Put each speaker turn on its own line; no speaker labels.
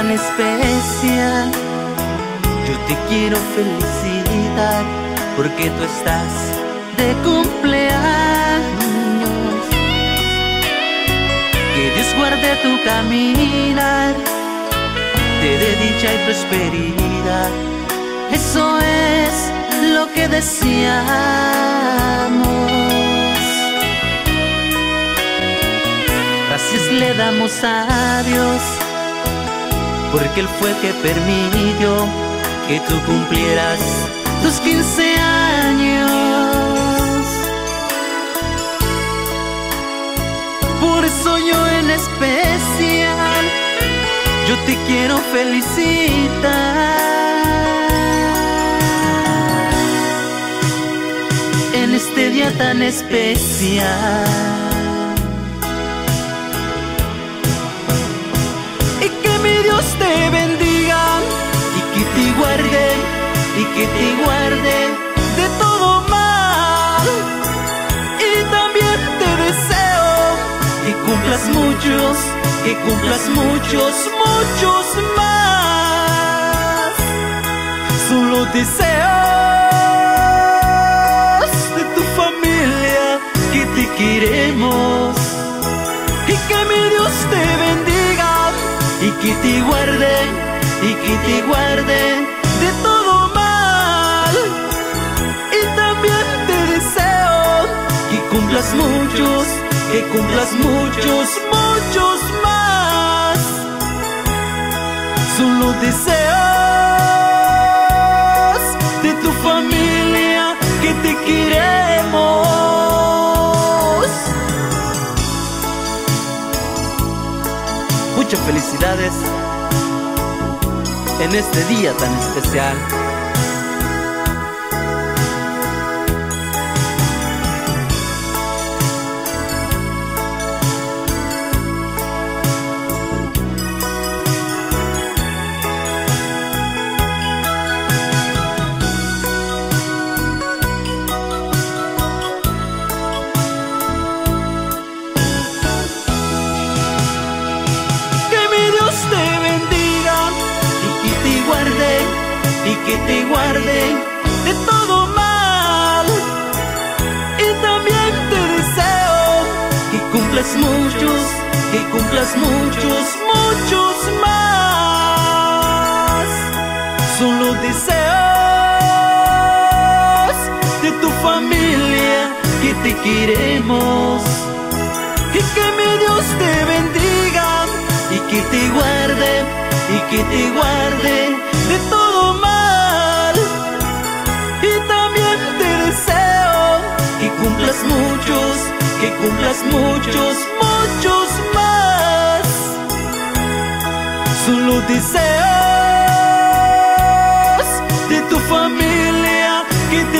tan especial. Yo te quiero felicitar porque tú estás de cumpleaños. Que Dios guarde tu caminar, te dé dicha y prosperidad. Eso es lo que deseamos. Gracias le damos a Dios, porque Él fue que permitió que tú cumplieras tus 15 años. Por eso yo en especial, yo te quiero felicitar. En este día tan especial. Que te guarde de todo mal. Y también te deseo que cumplas muchos, que cumplas muchos, muchos más. Solo deseos de tu familia que te queremos y que mi Dios te bendiga y que te guarde y que te guarde muchos, que cumplas muchos, muchos más. Solo deseos de tu familia que te queremos. Muchas felicidades en este día tan especial. Que te guarde de todo mal. Y también te deseo que cumplas muchos, que cumplas muchos, muchos más. Solo deseos de tu familia que te queremos. Y que mi Dios te bendiga y que te guarde y que te guarde muchos, muchos más. Solo deseos de tu familia que te.